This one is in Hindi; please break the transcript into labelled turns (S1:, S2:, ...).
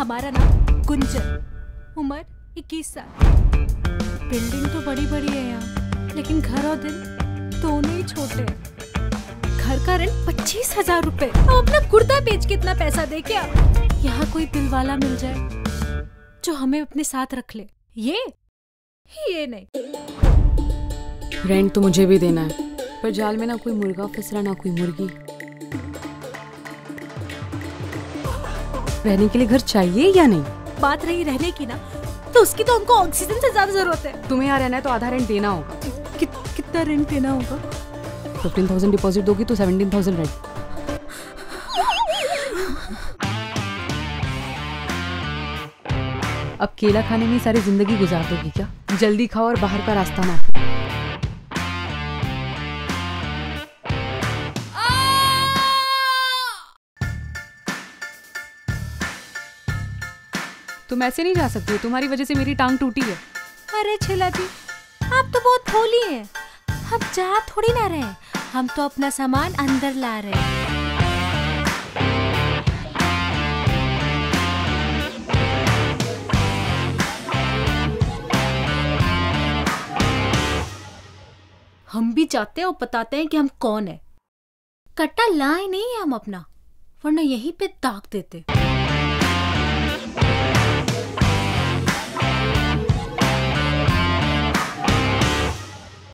S1: हमारा नाम गुंजन उम्र 21 साल। बिल्डिंग तो बड़ी बड़ी है यहाँ, लेकिन घर और दिल दोनों ही छोटे हैं। घर का रेंट पच्चीस हज़ार रूपए। अपना कुर्ता बेच के इतना पैसा दे क्या? यहाँ कोई दिल वाला मिल जाए जो हमें अपने साथ रख ले। ये? ये नहीं।
S2: रेंट तो मुझे भी देना है, पर जाल में ना कोई मुर्गा फंस रहा ना कोई मुर्गी। रहने के लिए घर चाहिए या नहीं?
S1: बात रही रहने की ना तो उसकी तो हमको ऑक्सीजन से ज़्यादा ज़रूरत है।
S2: तुम्हें यहाँ रहना है तो आधा रेंट देना होगा।
S1: कि, कितना रेंट देना होगा?
S2: फिफ्टीन थाउज़ेंड डिपॉजिट दोगी तो सेवनटीन थाउज़ेंड रेंट अब केला खाने में सारी ज़िंदगी गुजार दोगी क्या? जल्दी खाओ और बाहर का रास्ता ना तुम ऐसे नहीं जा सकती तुम्हारी वजह से मेरी टांग टूटी है।
S1: अरे छिला जी, आप तो बहुत भोली हैं। हम जा थोड़ी ना रहे हम तो अपना सामान अंदर ला रहे हैं। हम भी जाते हैं और बताते हैं कि हम कौन है। कट्टा लाए नहीं है हम अपना, वरना यहीं पे दाग देते।